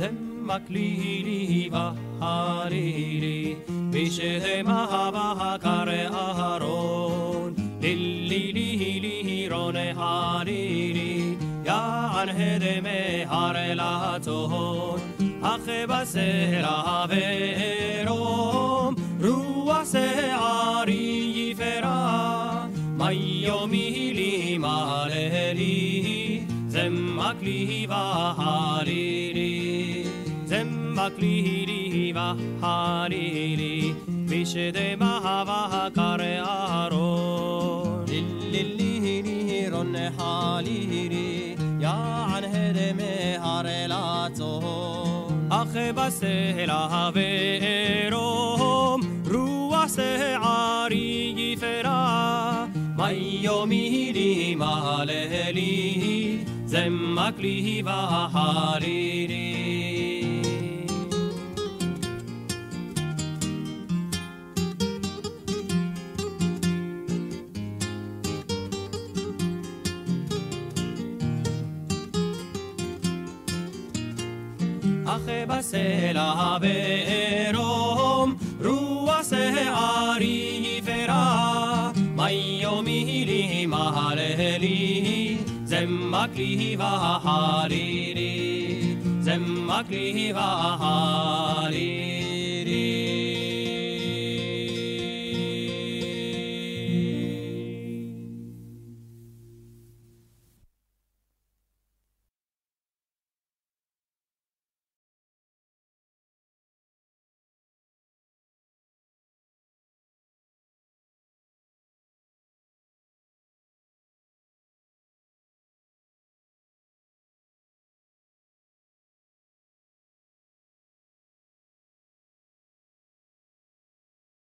ذمك لي لي بحاري لي بشه ما بحكر أهرون للي لي لي رون حاري لي يا عن هدم هار لا تهون أخ بسهر بيروم رواس عاري فرا. ما يومي لي مالهري ذمك لي بحاري لي makli va hariri vishe de mahava kare aro. Lillihiri ron haliri ya an hede me harelato ache basela haverom ruah se ari gifera mayomiri maleli zemmakli va hariri. בסלע בערום, רוח שערי יפרה, מה יומי לי מהללי, זמק לי והרירי, זמק לי והרירי.